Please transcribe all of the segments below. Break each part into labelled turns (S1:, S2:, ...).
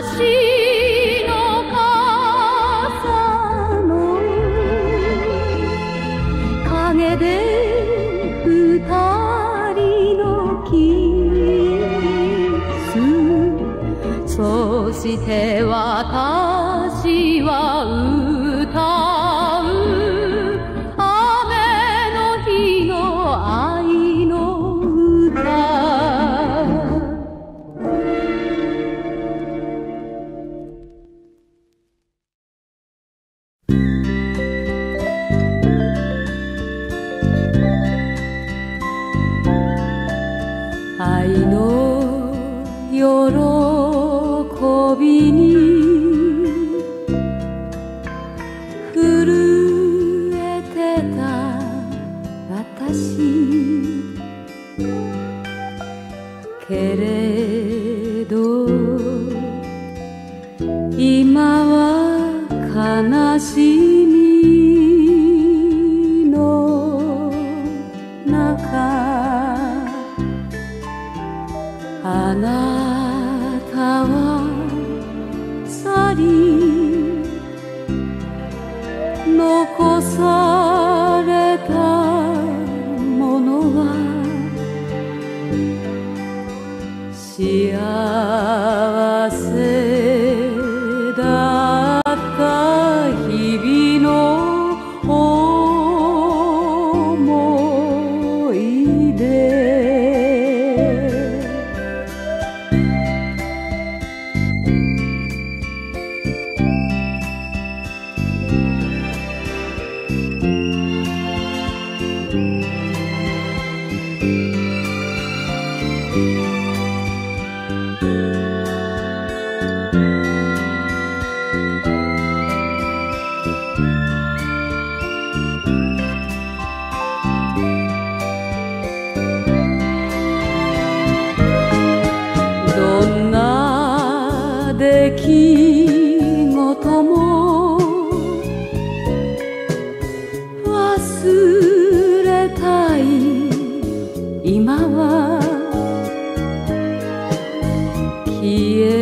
S1: así. qui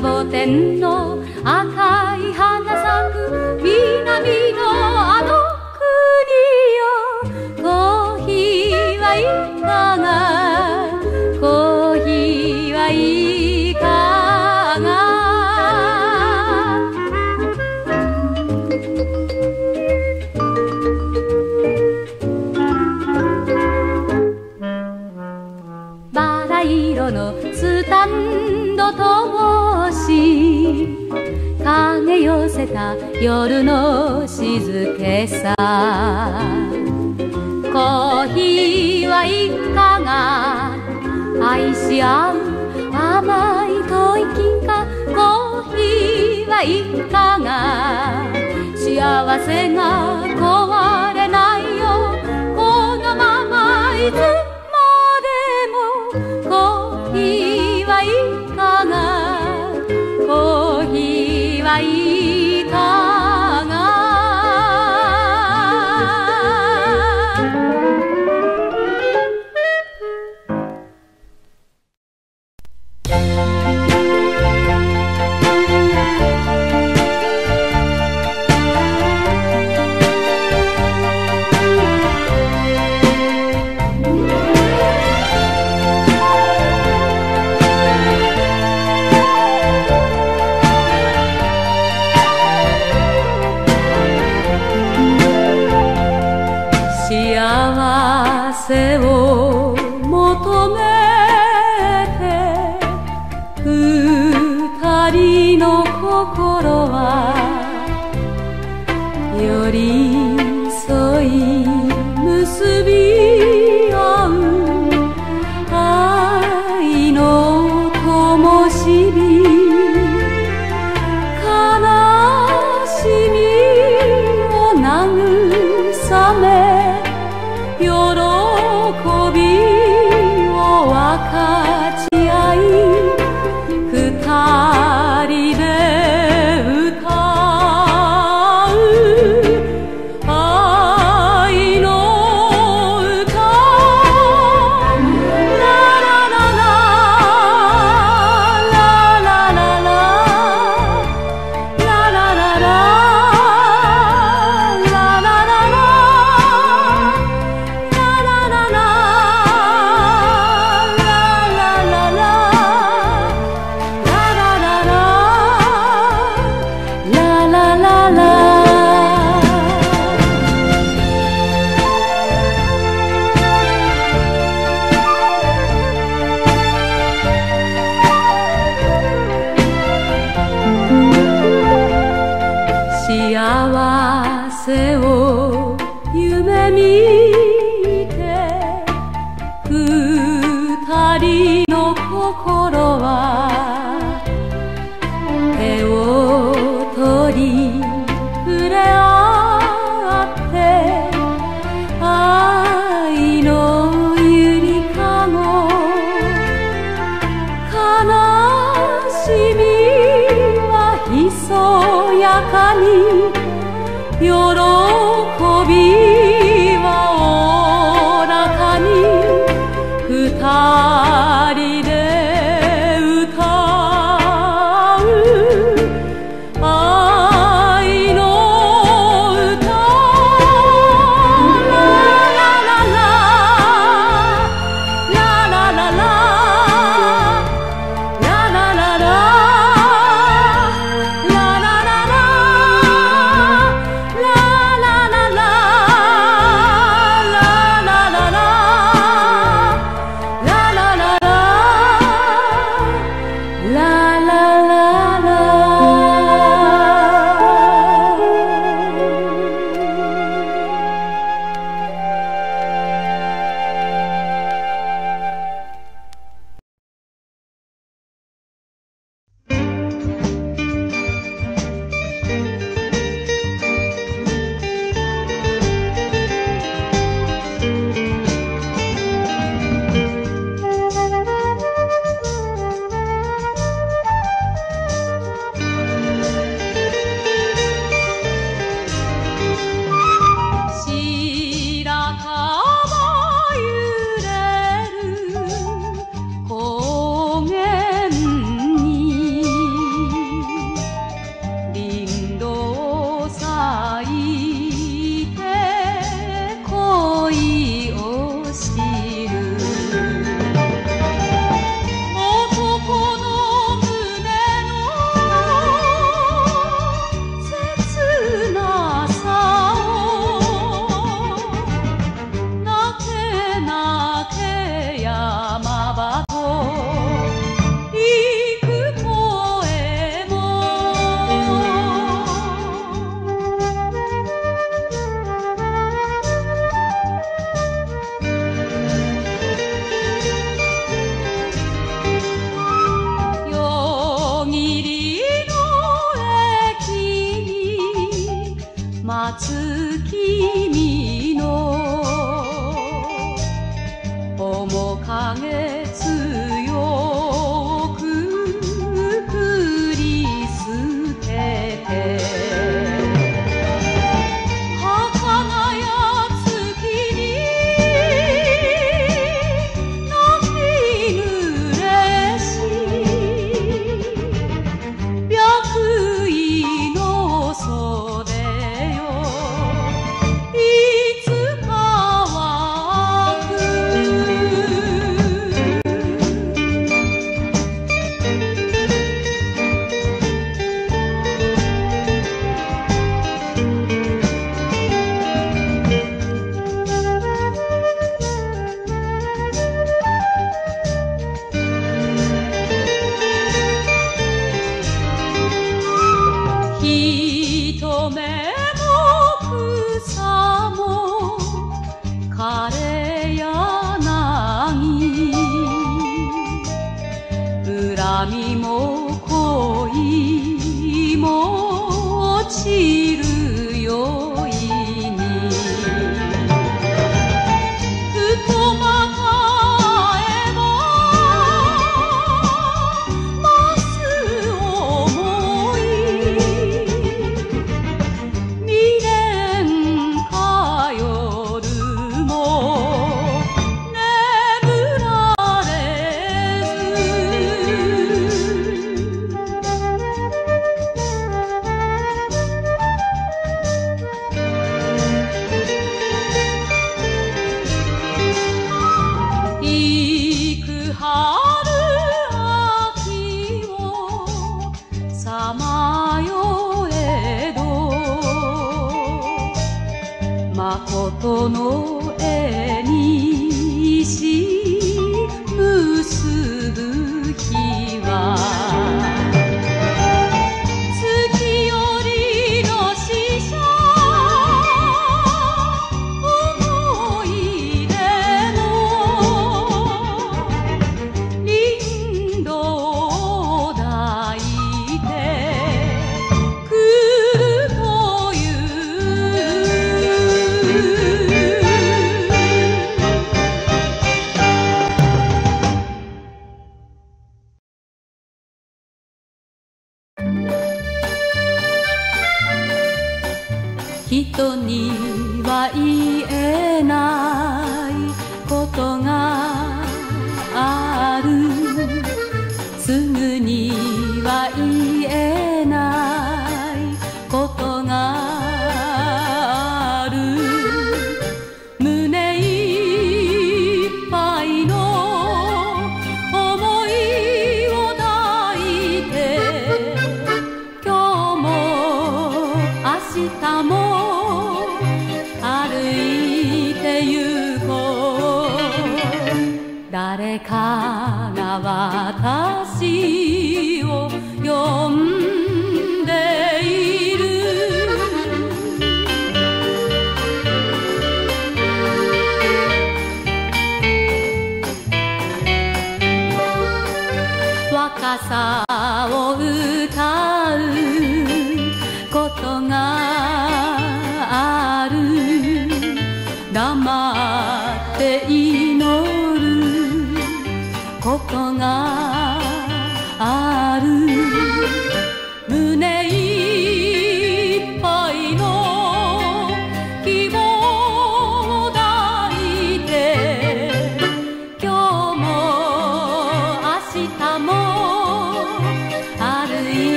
S1: saboten no 夜の静けさ。コーヒーはいかが？愛し合う甘い吐息か。コーヒーはいかが？幸せが壊れないよこのままいつ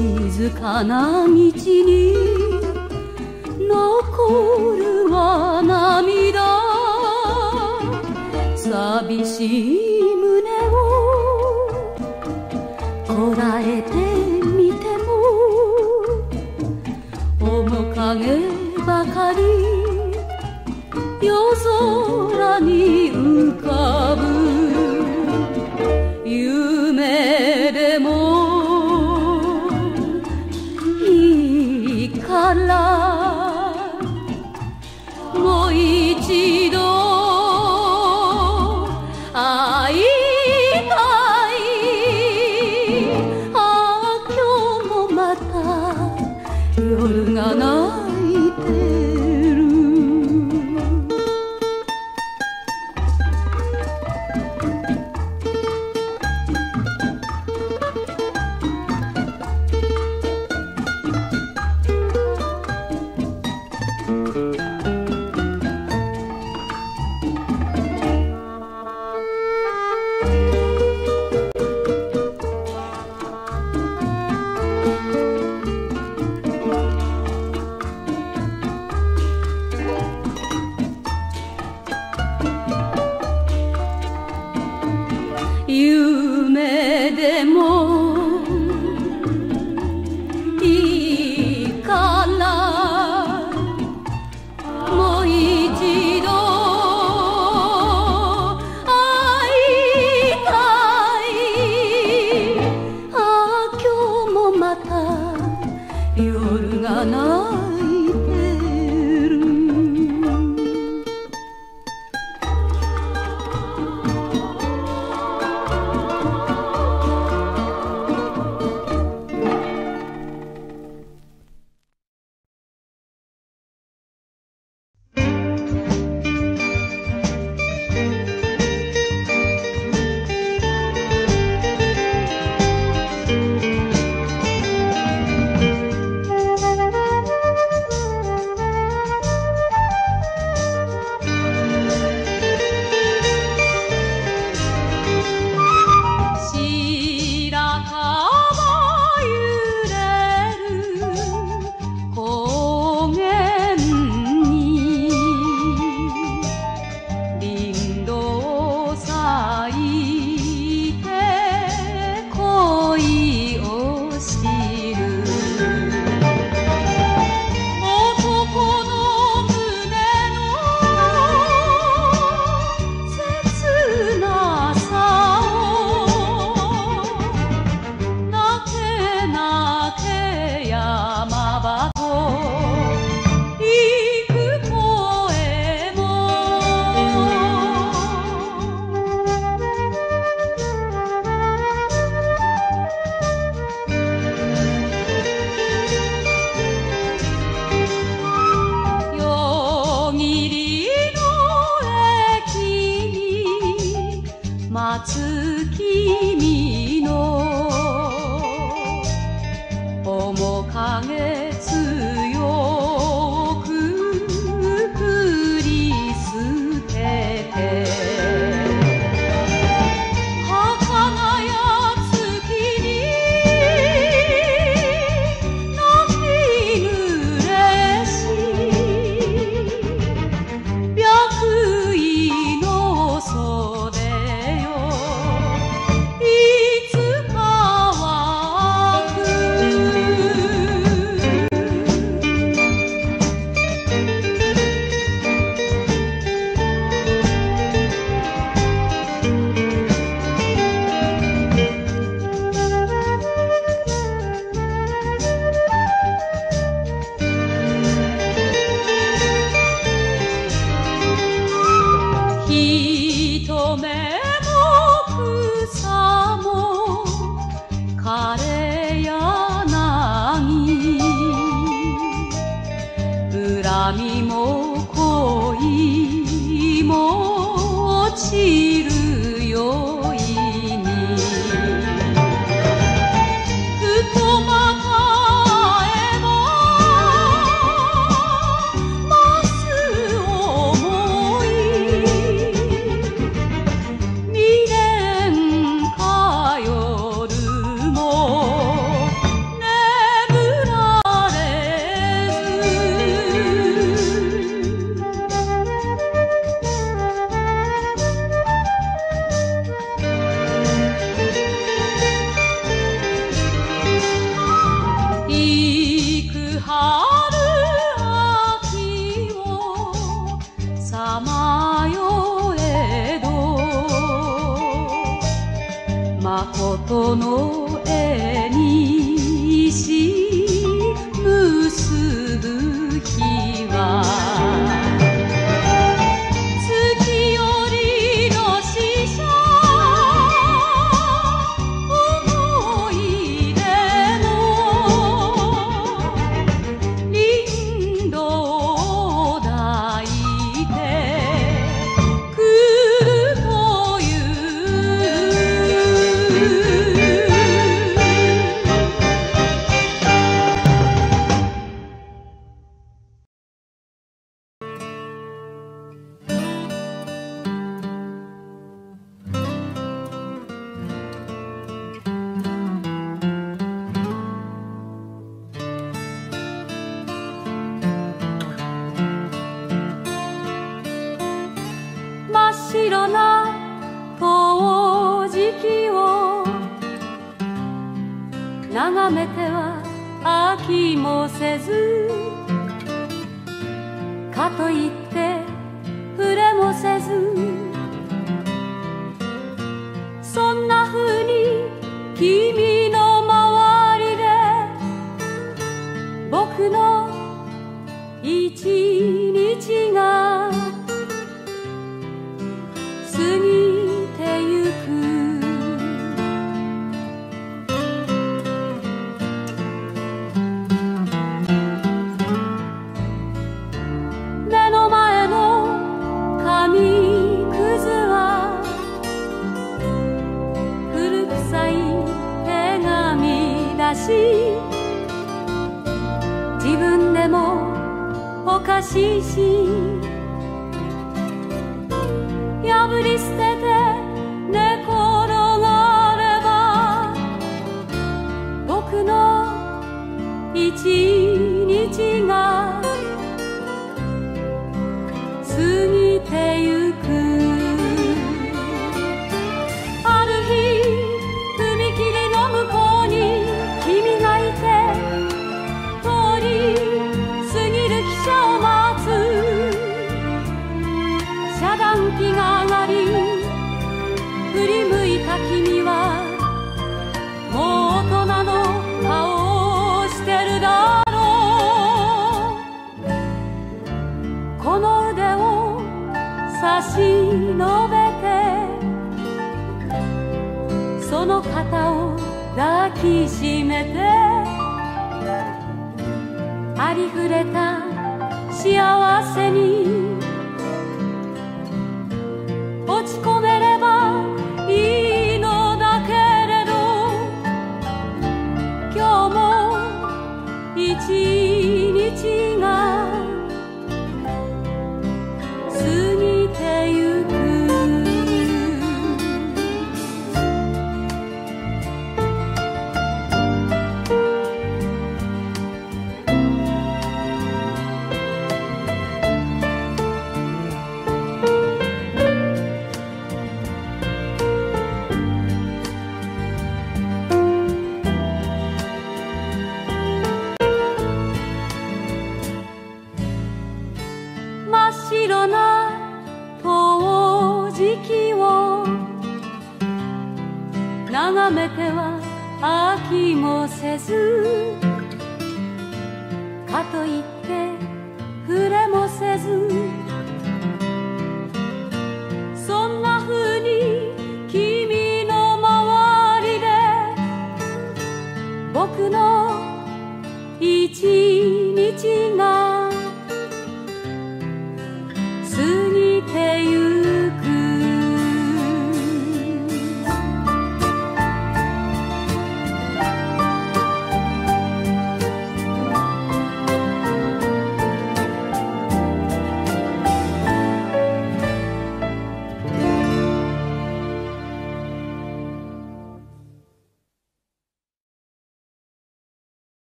S1: 静かな道に残るは涙。寂しい胸をこらえてみても面影ばかり夜空に浮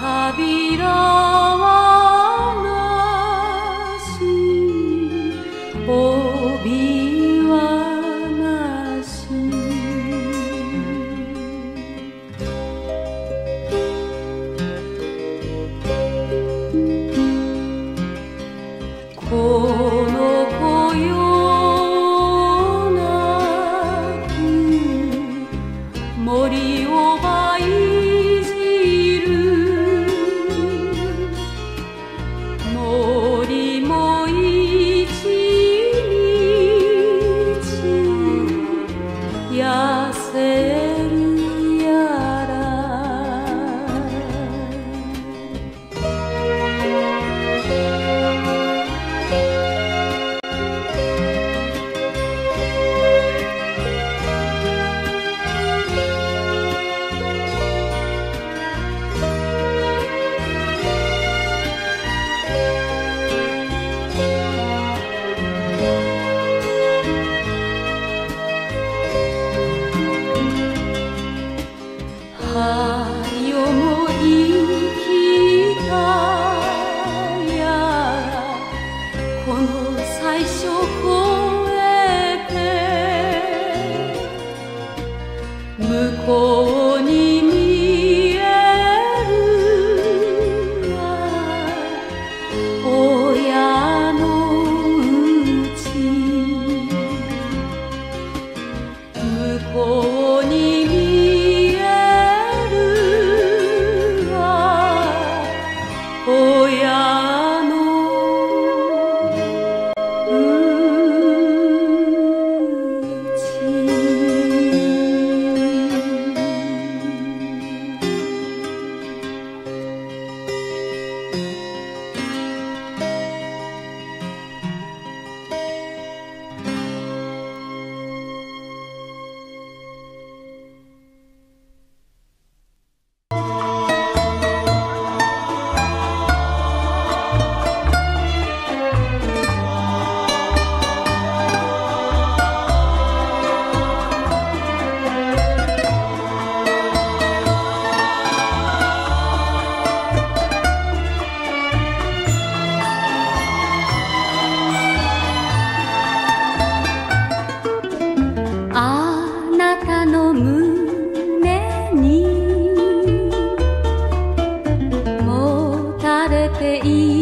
S1: 旅扉ていい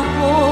S1: 我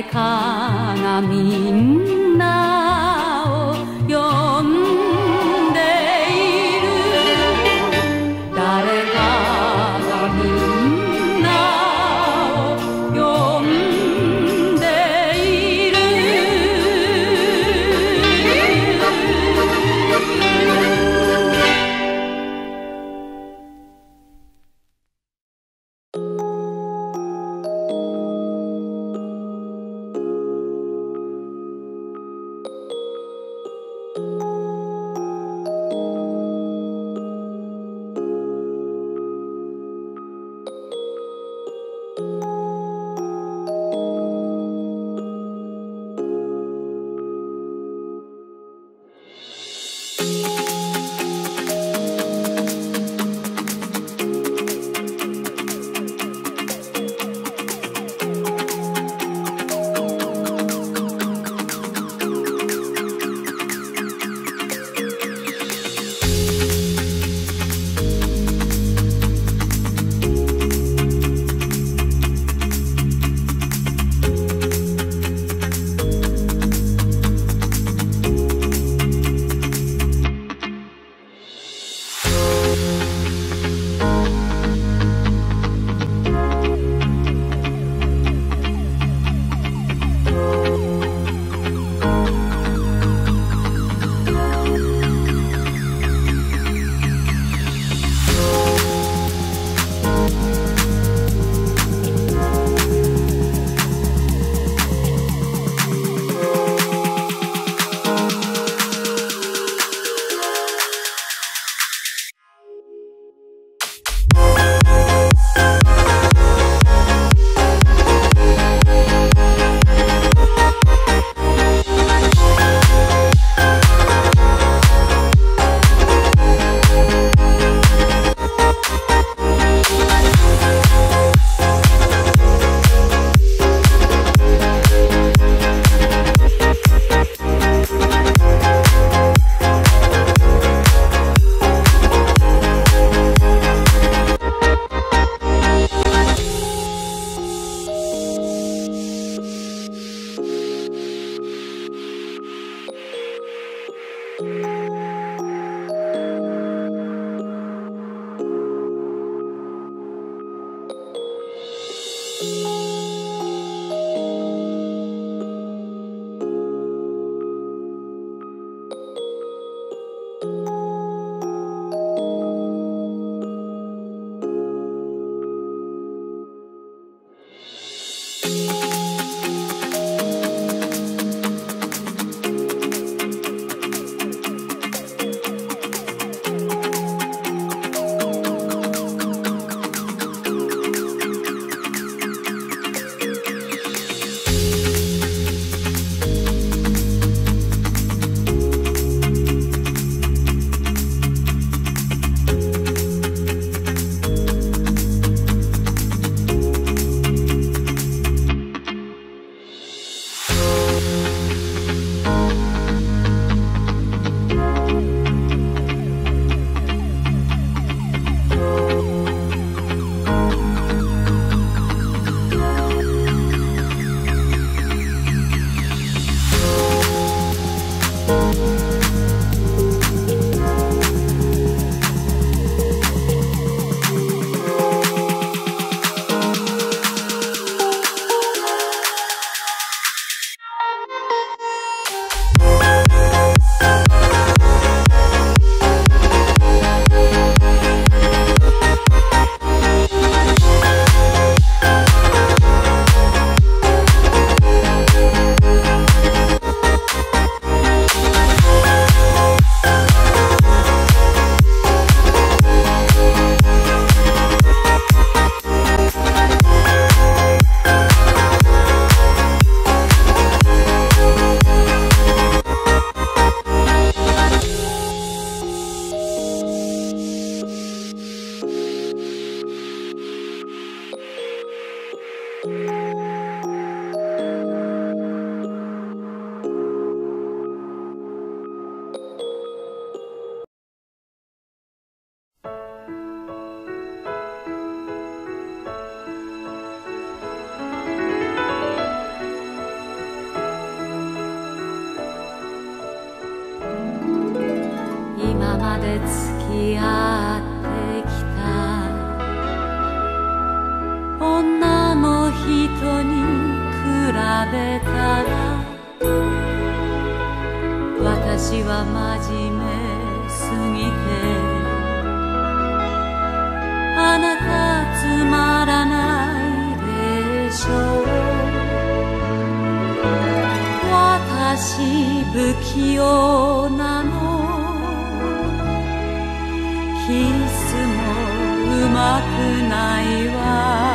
S1: う誰ようキスもうまくないわ。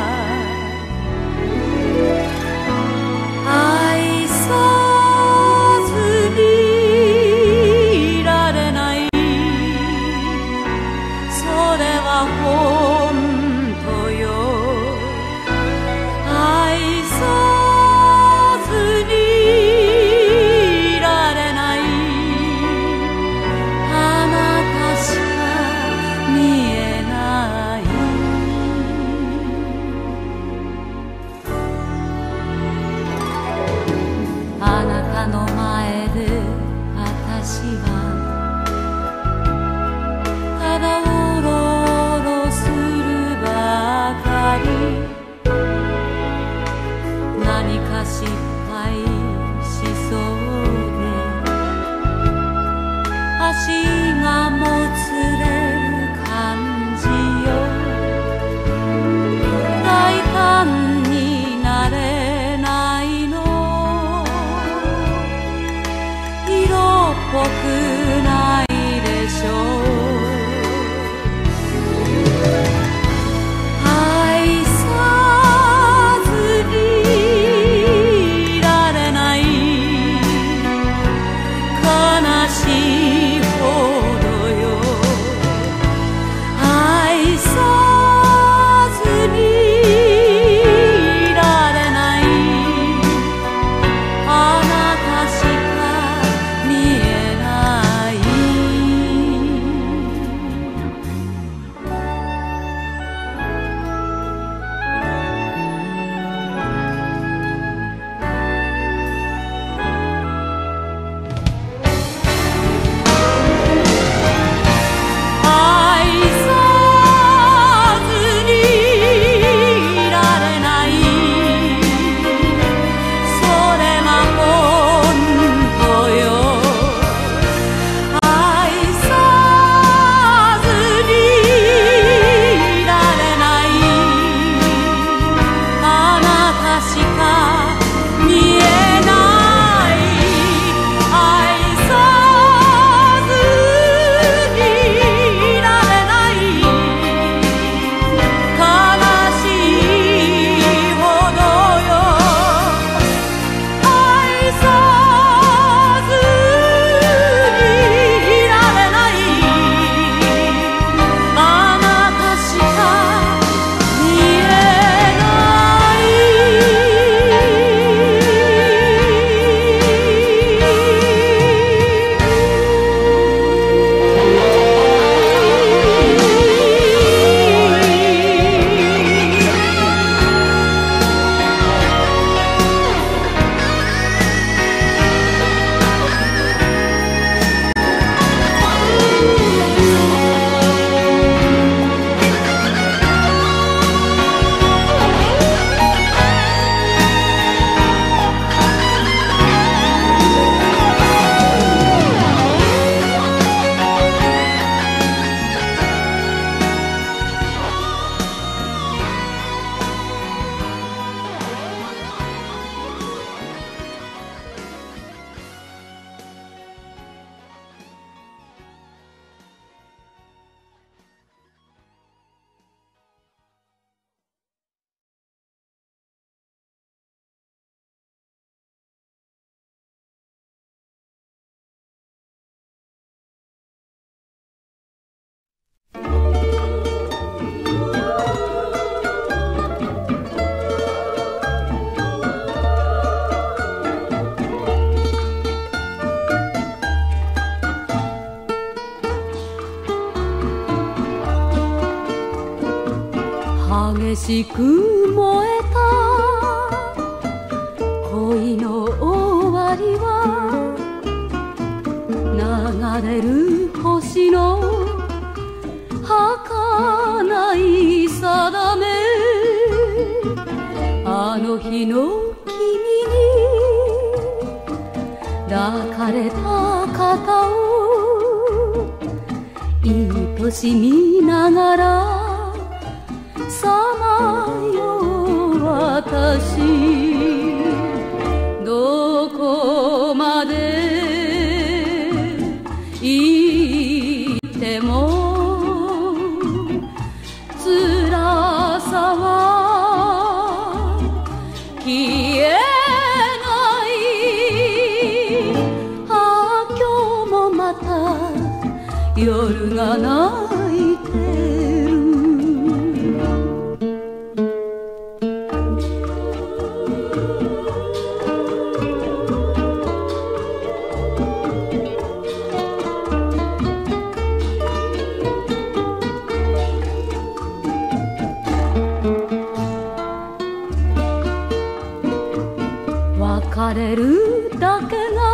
S1: るだけが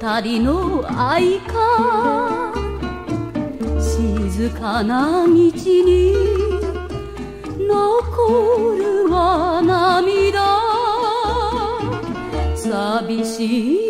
S1: 二人の愛か。静かな道に残るは涙。寂しい。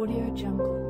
S2: Audio Jungle.